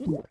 Mm-hmm.